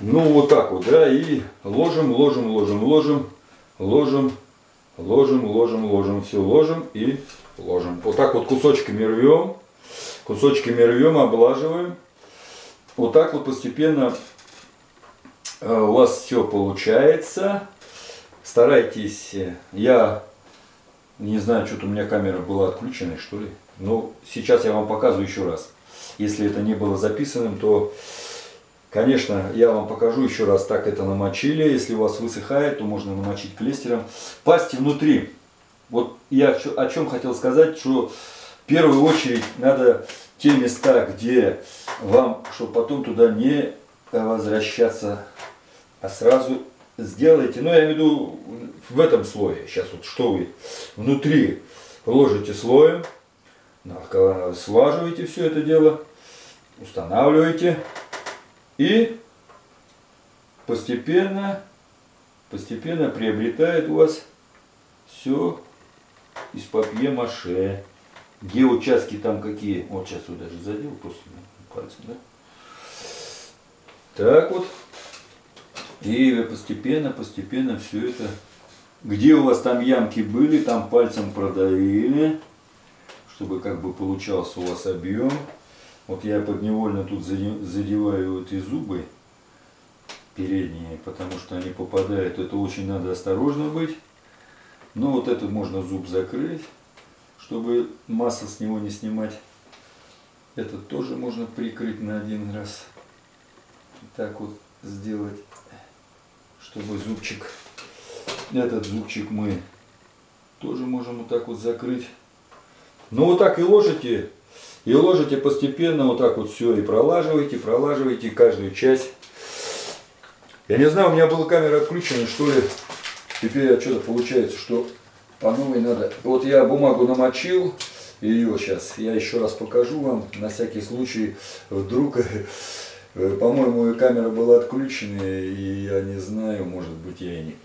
Ну вот так вот, да, и ложим, ложим, ложим, ложим, ложим, ложим, ложим, ложим, все ложим и ложим. Вот так вот кусочками рвем, кусочками рвем, облаживаем. Вот так вот постепенно э, у вас все получается. Старайтесь, э, я не знаю, что-то у меня камера была отключена, что ли. Но сейчас я вам показываю еще раз. Если это не было записанным, то Конечно, я вам покажу еще раз, так это намочили. Если у вас высыхает, то можно намочить клестером. Пасти внутри. Вот я о чем хотел сказать, что в первую очередь надо те места, где вам, чтобы потом туда не возвращаться, а сразу сделайте, ну я имею в виду в этом слое, сейчас вот что вы внутри ложите слоем, слаживаете все это дело, устанавливаете, и постепенно, постепенно приобретает у вас все из папье-маше. Где участки там какие? Вот сейчас вот даже задел просто пальцем, да? Так вот. И постепенно, постепенно все это. Где у вас там ямки были, там пальцем продавили, чтобы как бы получался у вас объем. Вот я подневольно тут задеваю эти зубы передние, потому что они попадают. Это очень надо осторожно быть. Но вот этот можно зуб закрыть, чтобы масло с него не снимать. Этот тоже можно прикрыть на один раз. Так вот сделать, чтобы зубчик, этот зубчик мы тоже можем вот так вот закрыть. Ну вот так и ложите и ложите постепенно вот так вот все и пролаживаете, пролаживаете каждую часть. Я не знаю, у меня была камера отключена, что ли. Теперь что-то получается, что по новой надо. Вот я бумагу намочил, ее сейчас я еще раз покажу вам, на всякий случай, вдруг, по-моему, камера была отключена, и я не знаю, может быть, я и не,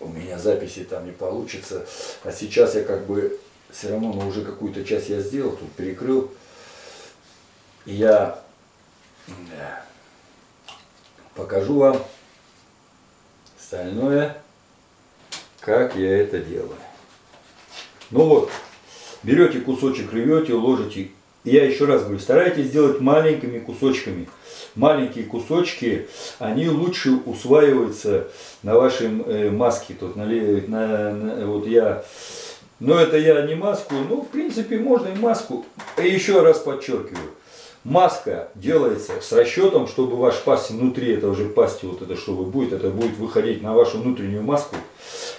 у меня записи там не получится. А сейчас я как бы все равно, но уже какую-то часть я сделал, тут перекрыл я покажу вам остальное, как я это делаю. Ну вот, берете кусочек, рвете, ложите. Я еще раз говорю, старайтесь делать маленькими кусочками. Маленькие кусочки, они лучше усваиваются на вашей э, маске. Тут на, на, на, вот я, но это я не маску, ну в принципе можно и маску. И еще раз подчеркиваю, Маска делается с расчетом, чтобы ваш пасти внутри этого же пасти, вот это что вы будет, это будет выходить на вашу внутреннюю маску.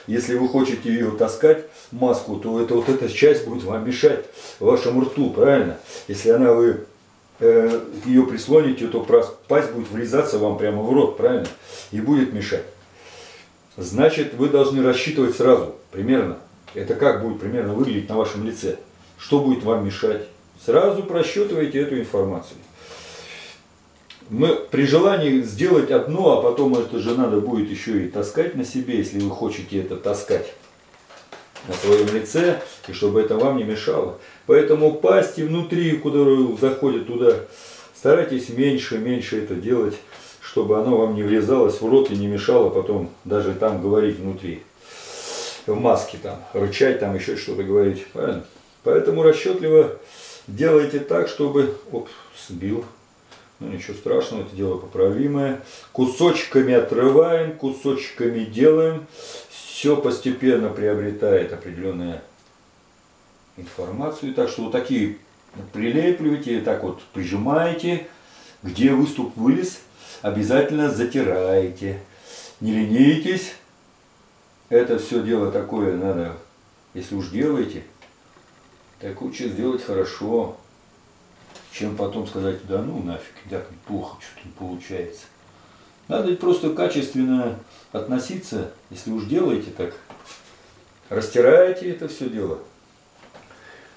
Если вы хотите ее таскать, маску, то это вот эта часть будет вам мешать вашему рту, правильно? Если она вы э, ее прислоните, то пасть будет врезаться вам прямо в рот, правильно? И будет мешать. Значит, вы должны рассчитывать сразу, примерно. Это как будет примерно выглядеть на вашем лице. Что будет вам мешать Сразу просчитывайте эту информацию. Мы при желании сделать одно, а потом это же надо будет еще и таскать на себе, если вы хотите это таскать на своем лице, и чтобы это вам не мешало. Поэтому пасти внутри, куда заходит туда, старайтесь меньше, меньше это делать, чтобы оно вам не врезалось в рот и не мешало потом даже там говорить внутри. В маске там, рычать там, еще что-то говорить. Правильно? Поэтому расчетливо Делайте так, чтобы... Оп, сбил. Ну ничего страшного, это дело поправимое. Кусочками отрываем, кусочками делаем. Все постепенно приобретает определенную информацию. Так что вот такие прилепливаете, так вот прижимаете. Где выступ вылез, обязательно затираете. Не ленитесь. Это все дело такое надо, если уж делаете, так лучше сделать хорошо, чем потом сказать, да ну нафиг, так плохо что-то не получается. Надо просто качественно относиться, если уж делаете так, растираете это все дело.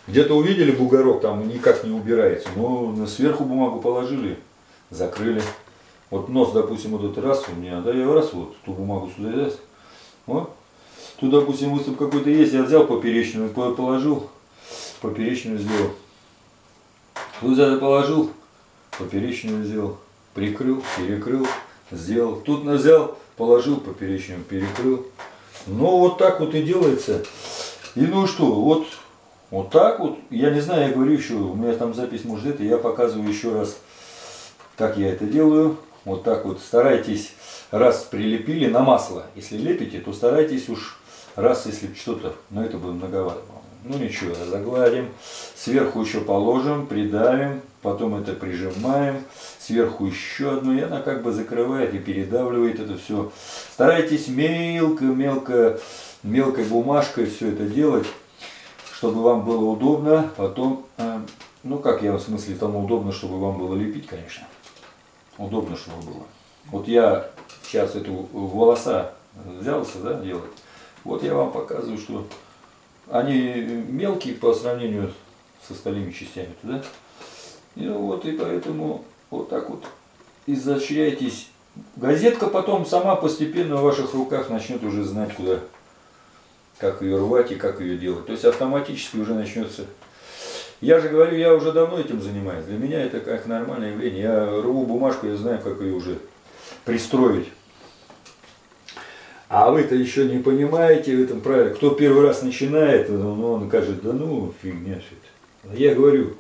Где-то увидели бугорок, там никак не убирается, но сверху бумагу положили, закрыли. Вот нос, допустим, вот этот раз у меня, да, я раз вот ту бумагу сюда вот. Тут, допустим, выступ какой-то есть, я взял поперечную, положил, поперечную сделал. Тут положил, поперечную сделал, прикрыл, перекрыл, сделал. Тут взял, положил поперечную, перекрыл. Ну, вот так вот и делается. И ну что, вот, вот так вот, я не знаю, я говорю еще, у меня там запись может это, я показываю еще раз, как я это делаю. Вот так вот старайтесь, раз прилепили на масло, если лепите, то старайтесь уж раз, если что-то, но это будет многовато. Ну ничего, загладим, сверху еще положим, придавим, потом это прижимаем, сверху еще одну, и она как бы закрывает и передавливает это все. Старайтесь мелко-мелко, мелкой бумажкой все это делать, чтобы вам было удобно. Потом, э, ну как я в смысле, там удобно, чтобы вам было лепить, конечно. Удобно, чтобы было. Вот я сейчас эту волоса взялся, да, делать. Вот я вам показываю, что они мелкие по сравнению с остальными частями, да? И вот, и поэтому вот так вот изощряйтесь. Газетка потом сама постепенно в ваших руках начнет уже знать, куда, как ее рвать и как ее делать. То есть автоматически уже начнется. Я же говорю, я уже давно этим занимаюсь. Для меня это как нормальное явление. Я рву бумажку, я знаю, как ее уже пристроить. А вы-то еще не понимаете в этом правиле. Кто первый раз начинает, он, он скажет, да ну, фигня все это. Я говорю,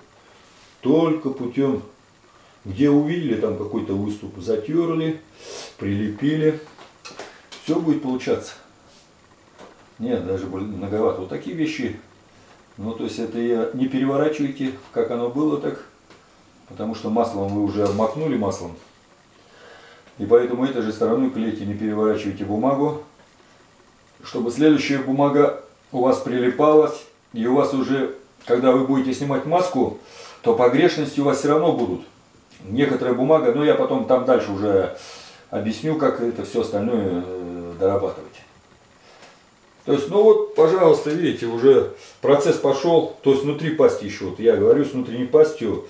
только путем, где увидели там какой-то выступ, затерли, прилепили, все будет получаться. Нет, даже многовато. Вот такие вещи, ну то есть это я не переворачивайте, как оно было так, потому что маслом вы уже обмакнули маслом. И поэтому этой же стороной клейте, не переворачивайте бумагу, чтобы следующая бумага у вас прилипалась, и у вас уже, когда вы будете снимать маску, то погрешности у вас все равно будут. Некоторая бумага, но я потом там дальше уже объясню, как это все остальное э, дорабатывать. То есть, ну вот, пожалуйста, видите, уже процесс пошел, то есть внутри пасти еще, вот я говорю с внутренней пастью,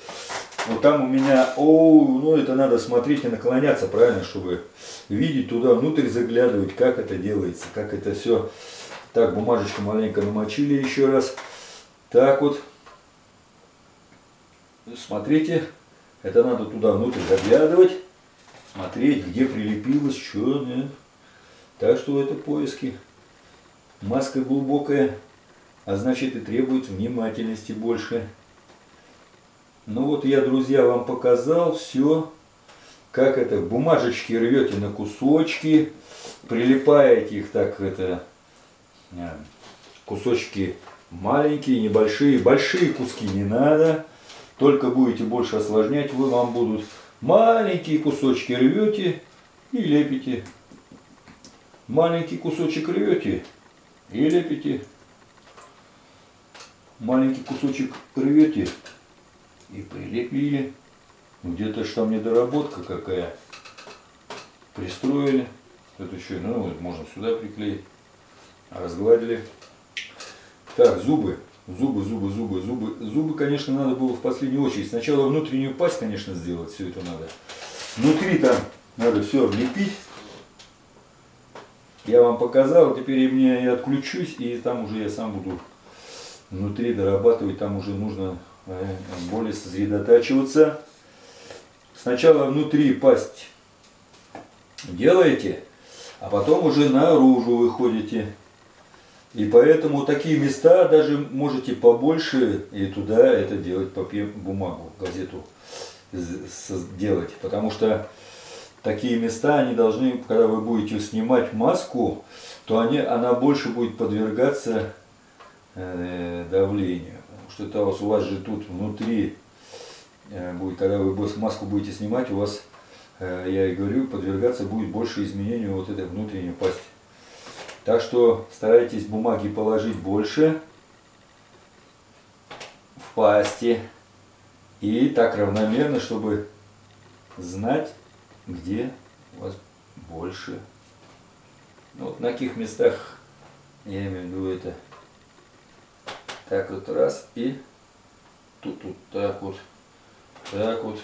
вот там у меня, о, ну это надо смотреть и наклоняться, правильно, чтобы видеть туда, внутрь заглядывать, как это делается, как это все. Так, бумажечку маленько намочили еще раз. Так вот, смотрите, это надо туда внутрь заглядывать, смотреть, где прилепилось, что, нет. Так что это поиски. Маска глубокая, а значит и требует внимательности больше. Ну вот я, друзья, вам показал все, как это, бумажечки рвете на кусочки, прилипаете их так, это, э, кусочки маленькие, небольшие, большие куски не надо, только будете больше осложнять, вы вам будут маленькие кусочки рвете и лепите. Маленький кусочек рвете и лепите. Маленький кусочек рвете и прилепили. Где-то что там недоработка какая. Пристроили. Это еще, ну, можно сюда приклеить. Разгладили. Так, зубы. Зубы, зубы, зубы, зубы. Зубы, конечно, надо было в последнюю очередь. Сначала внутреннюю пасть, конечно, сделать. Все это надо. Внутри там надо все облепить. Я вам показал, теперь мне я отключусь, и там уже я сам буду внутри дорабатывать. Там уже нужно более сосредотачиваться. Сначала внутри пасть делаете, а потом уже наружу выходите. И поэтому такие места даже можете побольше и туда это делать, бумагу, газету делать. Потому что такие места, они должны, когда вы будете снимать маску, то они, она больше будет подвергаться э, давлению. Это у вас же тут внутри э, будет, когда вы маску будете снимать, у вас, э, я и говорю, подвергаться будет больше изменению вот этой внутренней пасти. Так что старайтесь бумаги положить больше в пасти. И так равномерно, чтобы знать, где у вас больше. Ну, вот на каких местах, я имею в виду это, так вот раз и тут вот так вот, так вот.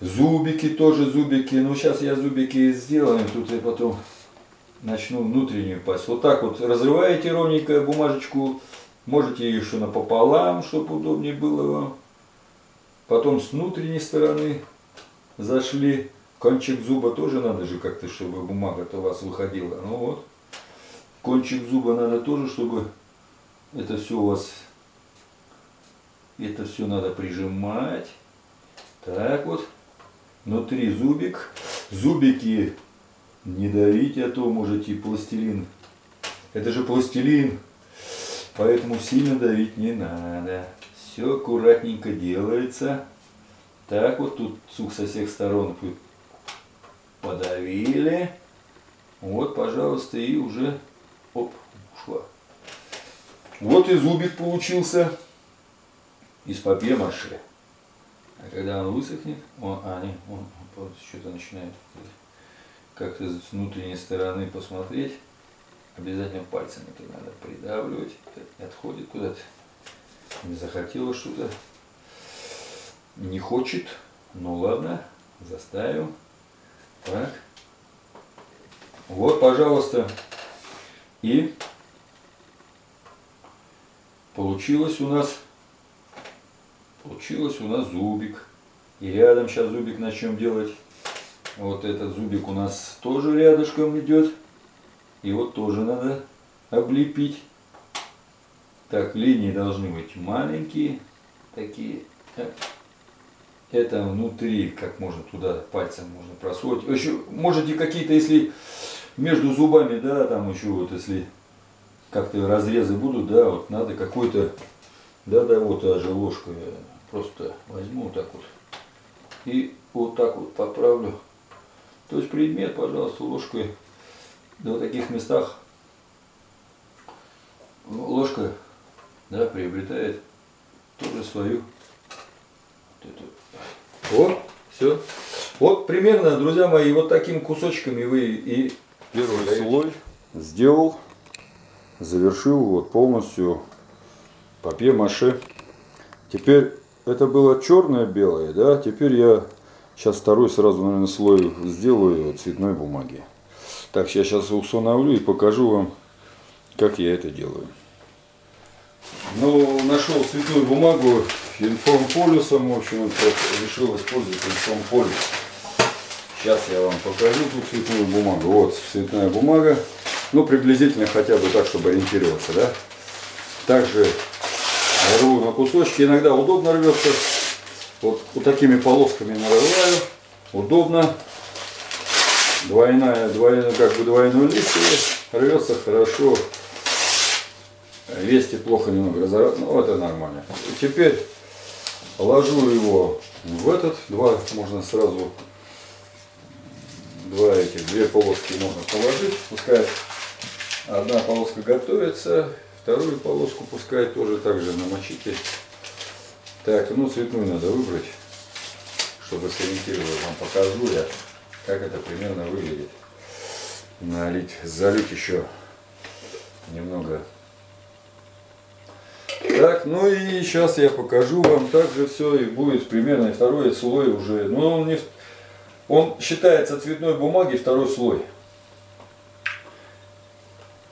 Зубики тоже зубики. Ну, сейчас я зубики сделаю, тут я потом начну внутреннюю пасть. Вот так вот разрываете ровненько бумажечку, можете ее еще напополам, чтобы удобнее было вам. Потом с внутренней стороны зашли кончик зуба тоже надо же как-то, чтобы бумага-то у вас выходила. Ну вот, кончик зуба надо тоже, чтобы это все у вас, это все надо прижимать. Так вот, внутри зубик. Зубики не давите, а то можете пластилин. Это же пластилин, поэтому сильно давить не надо. Все аккуратненько делается. Так вот тут сук со всех сторон подавили. Вот, пожалуйста, и уже, оп, ушла. Вот и зубик получился из папье-маше. А когда он высохнет, он, а, не, он, он что-то начинает как-то с внутренней стороны посмотреть, обязательно пальцами это надо придавливать, отходит куда-то, не захотелось что-то, не хочет, ну ладно, заставим. Так. Вот, пожалуйста. И получилось у нас, получилось у нас зубик. И рядом сейчас зубик начнем делать. Вот этот зубик у нас тоже рядышком идет. И вот тоже надо облепить. Так, линии должны быть маленькие, такие. Это внутри, как можно туда пальцем можно просовывать. Еще можете какие-то, если между зубами, да, там еще вот, если как-то разрезы будут, да, вот надо какой-то, да, да, вот даже ложкой просто возьму вот так вот. И вот так вот поправлю. То есть предмет, пожалуйста, ложкой в таких местах. Ложка да, приобретает тоже свою вот, все. Вот примерно, друзья мои, вот такими кусочками вы и первый слой сделал, завершил вот полностью папье-маше. Теперь это было черное-белое, да, теперь я сейчас второй сразу, наверное, слой сделаю цветной бумаги. Так, я сейчас установлю и покажу вам, как я это делаю. Ну, нашел цветную бумагу информполюсом, в общем, решил использовать информполюс. Сейчас я вам покажу тут цветную бумагу. Вот цветная бумага. Ну, приблизительно хотя бы так, чтобы ориентироваться, да. Также рву на кусочки. Иногда удобно рвется. Вот, вот такими полосками нарываю. Удобно. Двойная, двойная, как бы двойной лист рвется хорошо. Вести плохо немного разорвать, но это нормально. И теперь ложу его в этот, два можно сразу, два этих, две полоски можно положить, пускай одна полоска готовится, вторую полоску пускай тоже также намочите. Так, ну цветную надо выбрать, чтобы сориентировать, вам покажу я, как это примерно выглядит. Налить, залить еще немного так, ну и сейчас я покажу вам также все и будет примерно второй слой уже. Ну он не он считается цветной бумаги второй слой.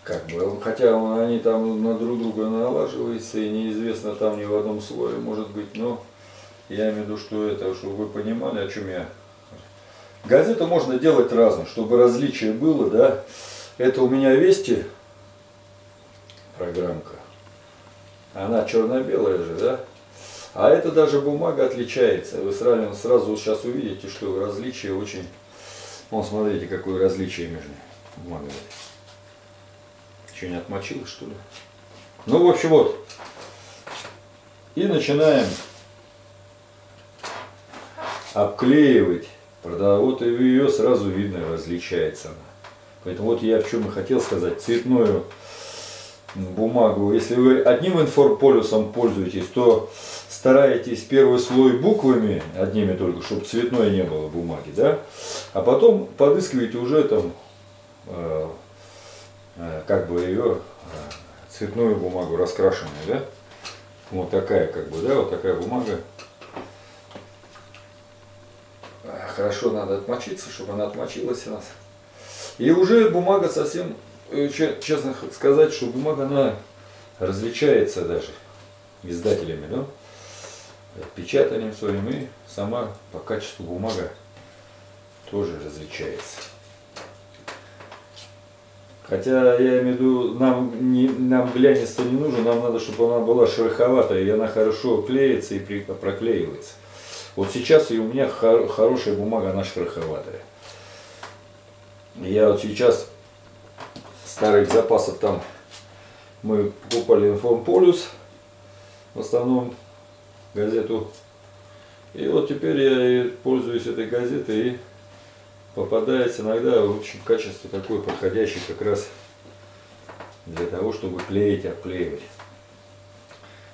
Как бы, хотя он, они там на друг друга налаживаются и неизвестно там ни в одном слое может быть, но я имею в виду, что это, чтобы вы понимали, о чем я. Газету можно делать разную, чтобы различие было, да. Это у меня Вести программка. Она черно-белая же, да? А это даже бумага отличается. Вы сразу, сразу сейчас увидите, что различие очень... Вон, смотрите, какое различие между бумагами. Что, не отмочилось, что ли? Ну, в общем, вот. И начинаем обклеивать. Правда, вот ее сразу видно, различается она. Поэтому вот я в чем и хотел сказать. Цветную бумагу, если вы одним информполюсом пользуетесь, то стараетесь первый слой буквами, одними только, чтобы цветной не было бумаги, да, а потом подыскиваете уже там, э, как бы ее э, цветную бумагу раскрашенную, да, вот такая как бы, да, вот такая бумага. Хорошо надо отмочиться, чтобы она отмочилась у нас. И уже бумага совсем Э, честно сказать, что бумага, она различается даже издателями, да? печатанием своим и сама по качеству бумага тоже различается. Хотя я имею в виду, нам, не, нам глянец-то не нужен, нам надо, чтобы она была шероховатая, и она хорошо клеится и при, проклеивается. Вот сейчас и у меня хор, хорошая бумага, она шероховатая. Я вот сейчас старых запасов там мы покупали информполюс, в основном газету. И вот теперь я пользуюсь этой газетой и попадается иногда очень качество такое подходящее как раз для того, чтобы клеить, обклеивать.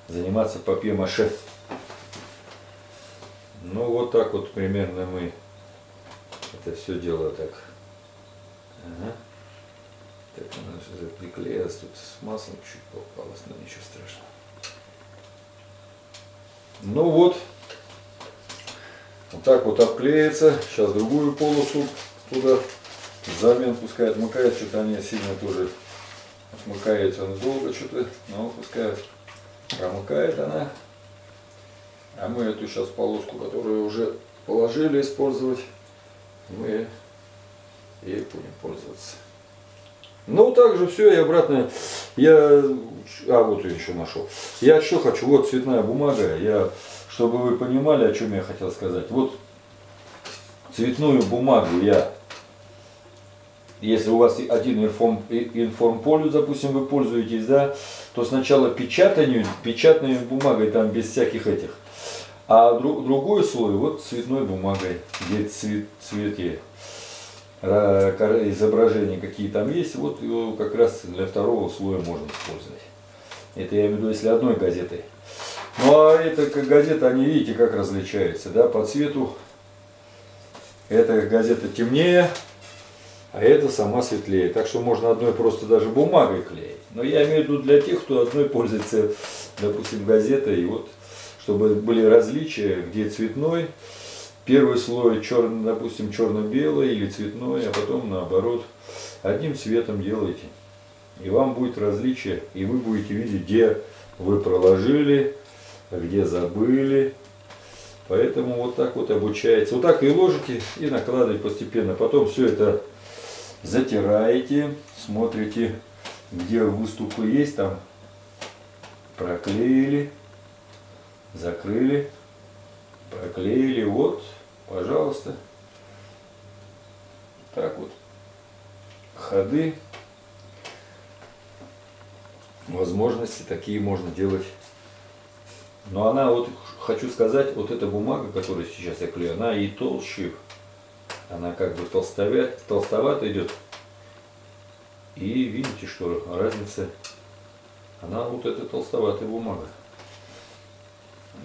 Заниматься папье-маше. Ну вот так вот примерно мы это все дело так. Ага. Так она же приклеилась, тут с маслом чуть попалось, но ничего страшного. Ну вот, вот так вот обклеится. Сейчас другую полосу туда взамен пускай отмыкает. Что-то они сильно тоже отмыкается он долго что-то. Но пускай промыкает она. А мы эту сейчас полоску, которую уже положили использовать, мы ей будем пользоваться. Ну, также все, и обратно я, а вот я еще нашел. Я что хочу, вот цветная бумага, я чтобы вы понимали, о чем я хотел сказать. Вот цветную бумагу я, если у вас один информ, информполю, допустим, вы пользуетесь, да, то сначала печатанию, печатной бумагой, там без всяких этих. А друг, другой слой вот цветной бумагой, где цвет, цвети, изображения какие там есть, вот его как раз для второго слоя можно использовать. Это я имею в виду, если одной газетой. Ну а эта газета, они видите, как различаются, да, по цвету. Эта газета темнее, а эта сама светлее. Так что можно одной просто даже бумагой клеить. Но я имею в виду для тех, кто одной пользуется, допустим, газетой. И вот, чтобы были различия, где цветной, первый слой, черный, допустим, черно-белый или цветной, а потом наоборот, одним цветом делаете. И вам будет различие, и вы будете видеть, где вы проложили, где забыли. Поэтому вот так вот обучается. Вот так и ложите и накладываете постепенно. Потом все это затираете, смотрите, где выступы есть, там проклеили, закрыли, проклеили. Вот, пожалуйста. Так вот. Ходы, возможности такие можно делать но она, вот хочу сказать, вот эта бумага, которую сейчас я клею, она и толще, она как бы толстоват, толстовато идет. И видите, что разница, она вот эта толстоватая бумага.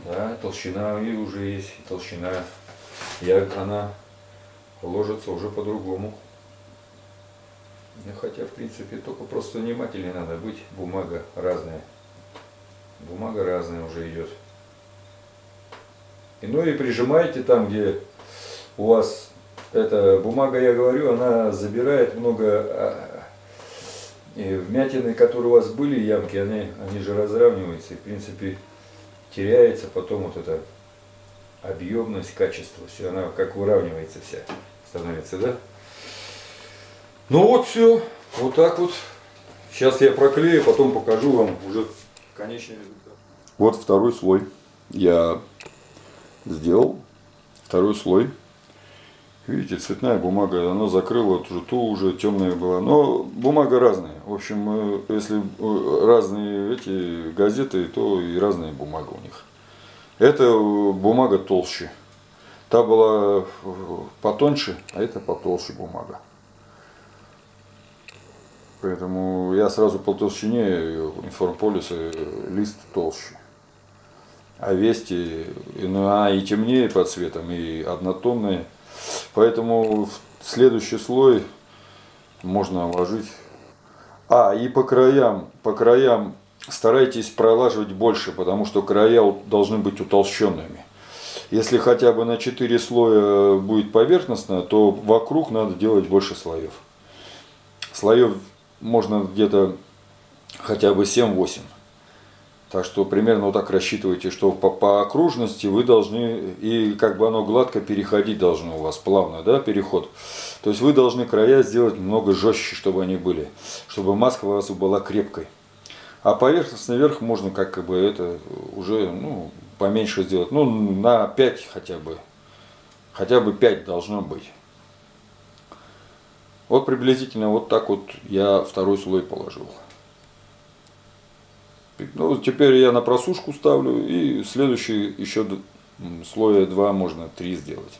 Да, толщина и уже есть, толщина, я, она ложится уже по-другому. Хотя, в принципе, только просто внимательнее надо быть, бумага разная. Бумага разная уже идет. И, ну и прижимаете там, где у вас эта бумага, я говорю, она забирает много а, вмятины, которые у вас были, ямки, они, они же разравниваются. И, в принципе, теряется потом вот эта объемность, качество. Все, она как выравнивается вся, становится, да? Ну вот все, вот так вот. Сейчас я проклею, потом покажу вам уже конечный результат. Вот второй слой я сделал. Второй слой. Видите, цветная бумага, она закрыла, уже ту уже темная была. Но бумага разная. В общем, э, если э, разные эти газеты, то и разная бумага у них. Эта э, бумага толще. Та была потоньше, а это потолще бумага. Поэтому я сразу по толщине информполиса лист толще. А вести ну, а и темнее по цветам, и однотонные. Поэтому следующий слой можно ложить. А, и по краям, по краям старайтесь пролаживать больше, потому что края должны быть утолщенными. Если хотя бы на 4 слоя будет поверхностно, то вокруг надо делать больше слоев. Слоев можно где-то хотя бы 7-8. Так что примерно вот так рассчитывайте, что по, по окружности вы должны, и как бы оно гладко переходить должно у вас, плавно, да, переход. То есть вы должны края сделать немного жестче, чтобы они были, чтобы маска у вас была крепкой. А поверхностный верх можно как бы это уже ну, поменьше сделать, ну на 5 хотя бы, хотя бы 5 должно быть. Вот приблизительно вот так вот я второй слой положил. Ну, теперь я на просушку ставлю и следующий еще слоя 2 можно 3 сделать.